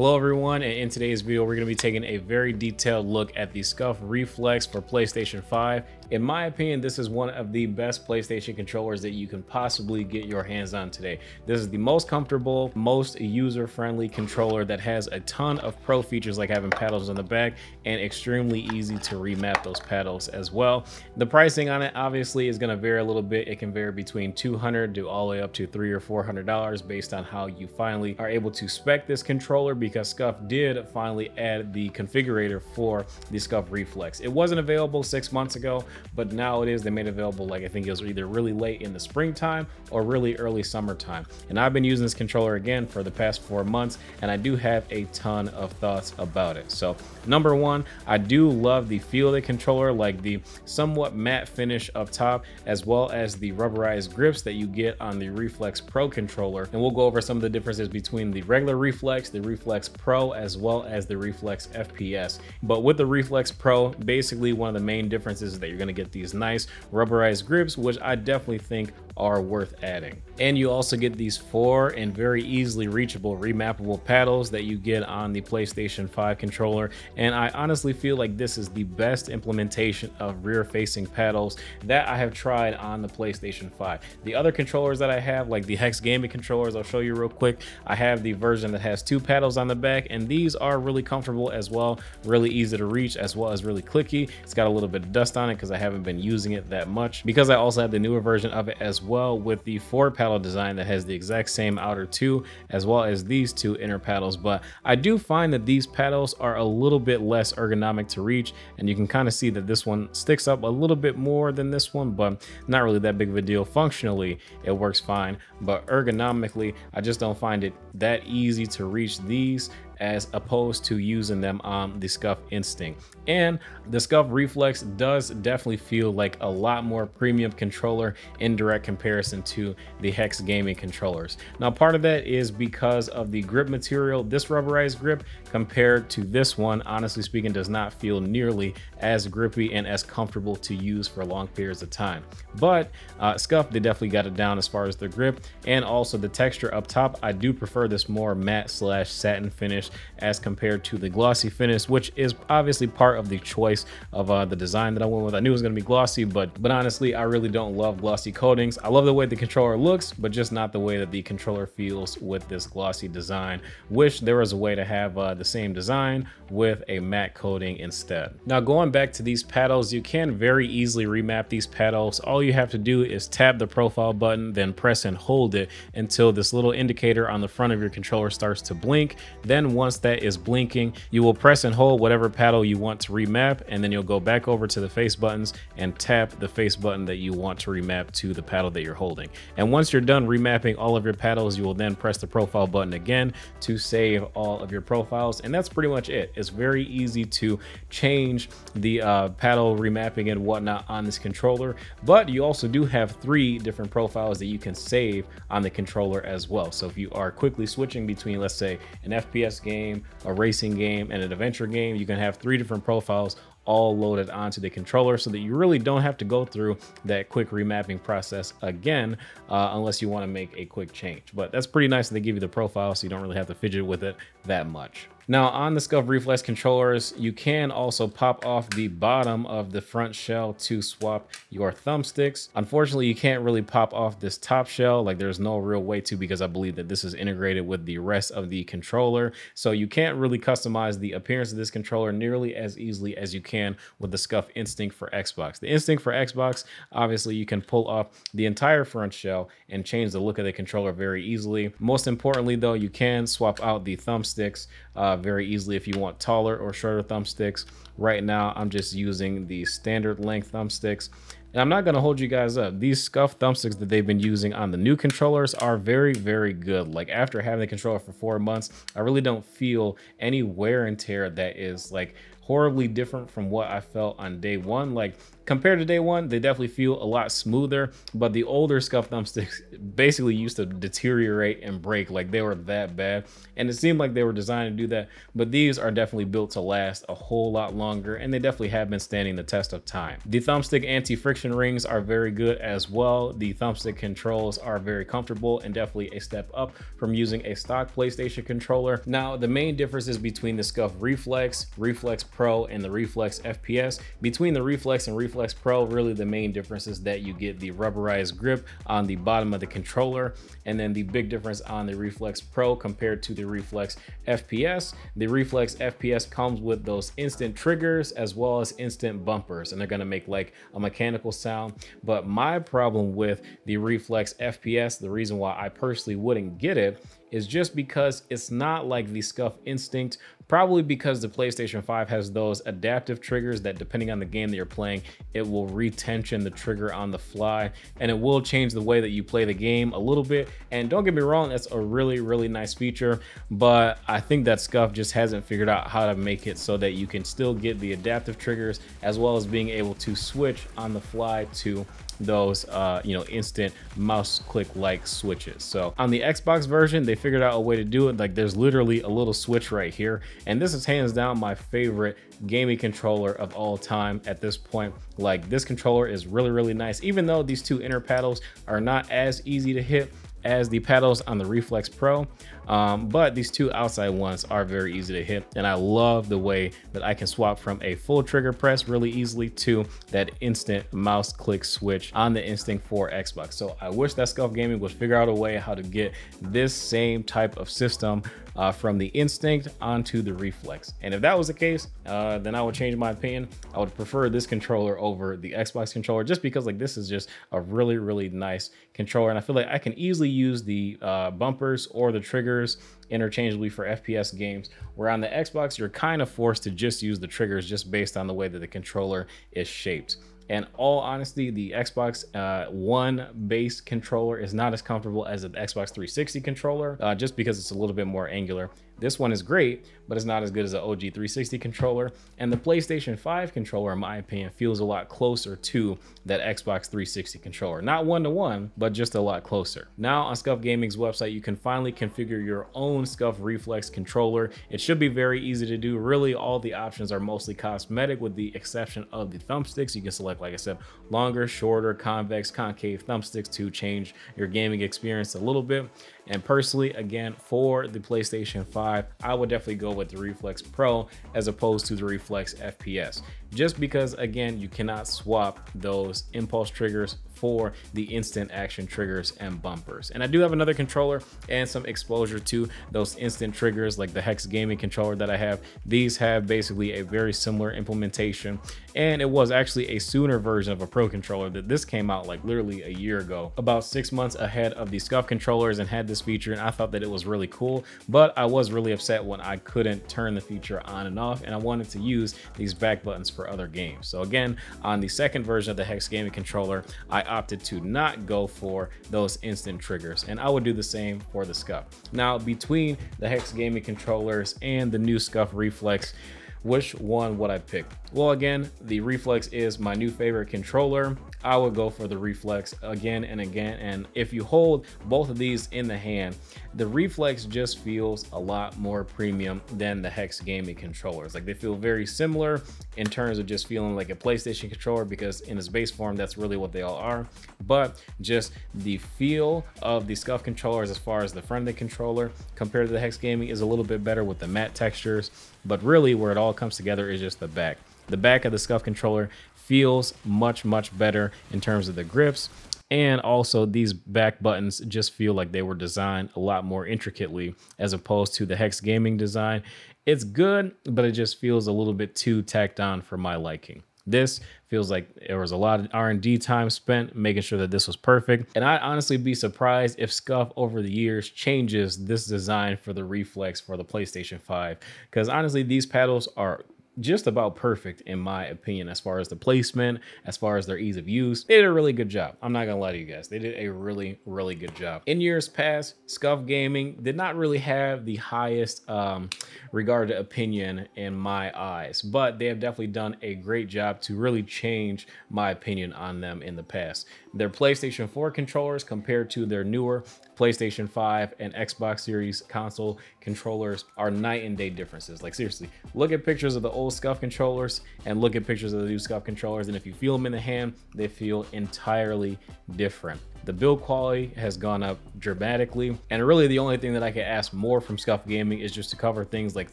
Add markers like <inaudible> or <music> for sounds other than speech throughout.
Hello everyone, and in today's video we're going to be taking a very detailed look at the SCUF Reflex for PlayStation 5. In my opinion, this is one of the best PlayStation controllers that you can possibly get your hands on today. This is the most comfortable, most user-friendly controller that has a ton of pro features like having paddles on the back and extremely easy to remap those paddles as well. The pricing on it obviously is going to vary a little bit. It can vary between 200 to all the way up to three or four hundred dollars based on how you finally are able to spec this controller because SCUF did finally add the configurator for the SCUF Reflex. It wasn't available six months ago, but now it is. They made it available like I think it was either really late in the springtime or really early summertime. And I've been using this controller again for the past four months, and I do have a ton of thoughts about it. So number one, I do love the feel of the controller, like the somewhat matte finish up top, as well as the rubberized grips that you get on the Reflex Pro controller. And we'll go over some of the differences between the regular Reflex, the Reflex Reflex Pro as well as the Reflex FPS. But with the Reflex Pro, basically one of the main differences is that you're gonna get these nice rubberized grips, which I definitely think are worth adding. And you also get these four and very easily reachable remappable paddles that you get on the PlayStation 5 controller. And I honestly feel like this is the best implementation of rear facing paddles that I have tried on the PlayStation 5. The other controllers that I have, like the Hex Gaming controllers, I'll show you real quick. I have the version that has two paddles on the back and these are really comfortable as well. Really easy to reach as well as really clicky. It's got a little bit of dust on it because I haven't been using it that much because I also have the newer version of it as well with the four paddle design that has the exact same outer two as well as these two inner paddles. But I do find that these paddles are a little bit less ergonomic to reach and you can kind of see that this one sticks up a little bit more than this one, but not really that big of a deal. Functionally, it works fine, but ergonomically, I just don't find it that easy to reach these movies as opposed to using them on the SCUF Instinct. And the SCUF Reflex does definitely feel like a lot more premium controller in direct comparison to the Hex Gaming controllers. Now, part of that is because of the grip material. This rubberized grip compared to this one, honestly speaking, does not feel nearly as grippy and as comfortable to use for long periods of time. But uh, SCUF, they definitely got it down as far as the grip and also the texture up top. I do prefer this more matte slash satin finish as compared to the glossy finish, which is obviously part of the choice of uh, the design that I went with. I knew it was going to be glossy, but but honestly, I really don't love glossy coatings. I love the way the controller looks, but just not the way that the controller feels with this glossy design. Wish there was a way to have uh, the same design with a matte coating instead. Now going back to these paddles, you can very easily remap these paddles. All you have to do is tap the profile button, then press and hold it until this little indicator on the front of your controller starts to blink. Then once that is blinking, you will press and hold whatever paddle you want to remap, and then you'll go back over to the face buttons and tap the face button that you want to remap to the paddle that you're holding. And once you're done remapping all of your paddles, you will then press the profile button again to save all of your profiles. And that's pretty much it. It's very easy to change the uh, paddle remapping and whatnot on this controller, but you also do have three different profiles that you can save on the controller as well. So if you are quickly switching between, let's say, an FPS game, a racing game, and an adventure game, you can have three different profiles all loaded onto the controller so that you really don't have to go through that quick remapping process again uh, unless you want to make a quick change. But that's pretty nice that they give you the profile so you don't really have to fidget with it that much. Now on the SCUF Reflex controllers, you can also pop off the bottom of the front shell to swap your thumbsticks. Unfortunately, you can't really pop off this top shell, like there's no real way to because I believe that this is integrated with the rest of the controller. So you can't really customize the appearance of this controller nearly as easily as you can with the SCUF Instinct for Xbox. The Instinct for Xbox, obviously you can pull off the entire front shell and change the look of the controller very easily. Most importantly though, you can swap out the thumbsticks uh, very easily if you want taller or shorter thumbsticks. Right now, I'm just using the standard length thumbsticks. And I'm not going to hold you guys up. These SCUF thumbsticks that they've been using on the new controllers are very, very good. Like after having the controller for four months, I really don't feel any wear and tear that is like horribly different from what I felt on day one. Like compared to day one, they definitely feel a lot smoother, but the older Scuf thumbsticks <laughs> basically used to deteriorate and break like they were that bad. And it seemed like they were designed to do that, but these are definitely built to last a whole lot longer and they definitely have been standing the test of time. The thumbstick anti-friction rings are very good as well. The thumbstick controls are very comfortable and definitely a step up from using a stock PlayStation controller. Now, the main differences between the Scuf Reflex, Reflex Pro, and the Reflex FPS. Between the Reflex and Reflex Pro, really the main difference is that you get the rubberized grip on the bottom of the controller, and then the big difference on the Reflex Pro compared to the Reflex FPS. The Reflex FPS comes with those instant triggers as well as instant bumpers, and they're gonna make like a mechanical sound. But my problem with the Reflex FPS, the reason why I personally wouldn't get it is just because it's not like the Scuf Instinct, probably because the PlayStation 5 has those adaptive triggers that depending on the game that you're playing, it will retension the trigger on the fly and it will change the way that you play the game a little bit. And don't get me wrong, that's a really, really nice feature, but I think that Scuf just hasn't figured out how to make it so that you can still get the adaptive triggers as well as being able to switch on the fly to those uh, you know instant mouse click like switches. So on the xbox version they figured out a way to do it. Like there's literally a little switch right here. And this is hands down my favorite gaming controller of all time at this point. Like this controller is really really nice. Even though these two inner paddles are not as easy to hit as the paddles on the Reflex Pro, um, but these two outside ones are very easy to hit. And I love the way that I can swap from a full trigger press really easily to that instant mouse click switch on the Instinct for Xbox. So I wish that Scuf Gaming would figure out a way how to get this same type of system uh, from the Instinct onto the Reflex. And if that was the case, uh, then I would change my opinion. I would prefer this controller over the Xbox controller just because like this is just a really, really nice controller. And I feel like I can easily use the uh, bumpers or the triggers interchangeably for FPS games, where on the Xbox, you're kind of forced to just use the triggers just based on the way that the controller is shaped. And all honesty, the Xbox uh, One base controller is not as comfortable as the Xbox 360 controller, uh, just because it's a little bit more angular. This one is great, but it's not as good as the OG 360 controller. And the PlayStation 5 controller, in my opinion, feels a lot closer to that Xbox 360 controller. Not one to one, but just a lot closer. Now on Scuf Gaming's website, you can finally configure your own Scuf Reflex controller. It should be very easy to do. Really, all the options are mostly cosmetic with the exception of the thumbsticks. You can select, like I said, longer, shorter, convex, concave thumbsticks to change your gaming experience a little bit. And personally, again, for the PlayStation 5, I would definitely go with the Reflex Pro as opposed to the Reflex FPS. Just because, again, you cannot swap those impulse triggers for the instant action triggers and bumpers. And I do have another controller and some exposure to those instant triggers like the Hex Gaming controller that I have. These have basically a very similar implementation and it was actually a sooner version of a Pro controller that this came out like literally a year ago, about six months ahead of the Scuf controllers and had this feature and I thought that it was really cool, but I was really upset when I couldn't turn the feature on and off and I wanted to use these back buttons for other games. So again, on the second version of the Hex Gaming controller, I opted to not go for those instant triggers and I would do the same for the Scuf. Now between the Hex Gaming controllers and the new Scuf Reflex, which one would I pick? Well, again, the Reflex is my new favorite controller. I would go for the Reflex again and again. And if you hold both of these in the hand, the Reflex just feels a lot more premium than the Hex gaming controllers. Like they feel very similar in terms of just feeling like a PlayStation controller because in its base form, that's really what they all are. But just the feel of the Scuf controllers as far as the front of the controller compared to the Hex gaming is a little bit better with the matte textures. But really where it all comes together is just the back. The back of the Scuf controller feels much, much better in terms of the grips. And also these back buttons just feel like they were designed a lot more intricately as opposed to the Hex Gaming design. It's good, but it just feels a little bit too tacked on for my liking. This feels like there was a lot of R&D time spent making sure that this was perfect. And I'd honestly be surprised if Scuf over the years changes this design for the Reflex for the PlayStation 5. Because honestly, these paddles are just about perfect in my opinion as far as the placement, as far as their ease of use. They did a really good job. I'm not gonna lie to you guys. They did a really, really good job. In years past, Scuf Gaming did not really have the highest um, regard to opinion in my eyes, but they have definitely done a great job to really change my opinion on them in the past. Their PlayStation 4 controllers compared to their newer PlayStation 5 and Xbox Series console controllers are night and day differences. Like seriously, look at pictures of the old Scuf controllers and look at pictures of the new Scuf controllers. And if you feel them in the hand, they feel entirely different. The build quality has gone up dramatically. And really the only thing that I can ask more from Scuf Gaming is just to cover things like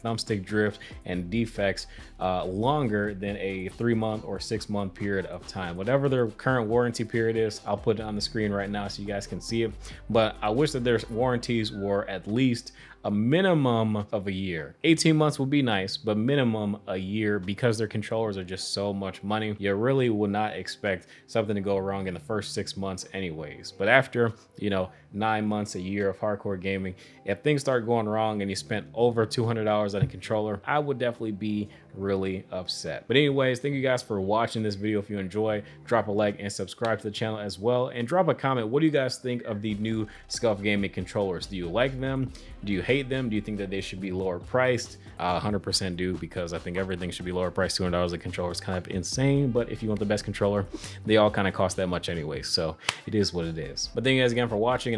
thumbstick drift and defects uh, longer than a three month or six month period of time. Whatever their current warranty period is, I'll put it on the screen right now so you guys can see it. But I wish that their warranties were at least a minimum of a year. 18 months would be nice, but minimum a year because their controllers are just so much money. You really would not expect something to go wrong in the first six months anyways. But after, you know, nine months, a year of hardcore gaming, if things start going wrong and you spent over $200 on a controller, I would definitely be really upset. But anyways, thank you guys for watching this video. If you enjoy, drop a like and subscribe to the channel as well. And drop a comment. What do you guys think of the new Scuf Gaming controllers? Do you like them? Do you hate them? Do you think that they should be lower priced? Uh, 100% do because I think everything should be lower priced. $200 a controller is kind of insane. But if you want the best controller, they all kind of cost that much anyway. So it is what it is. But thank you guys again for watching